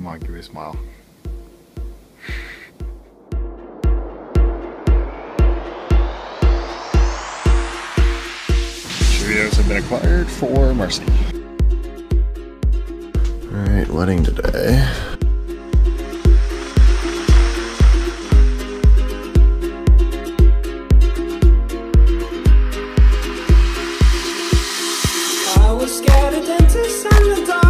Come on, give me a smile. Cheerios have been acquired for Marcy. All right, wedding today. I was scared of dentists and the.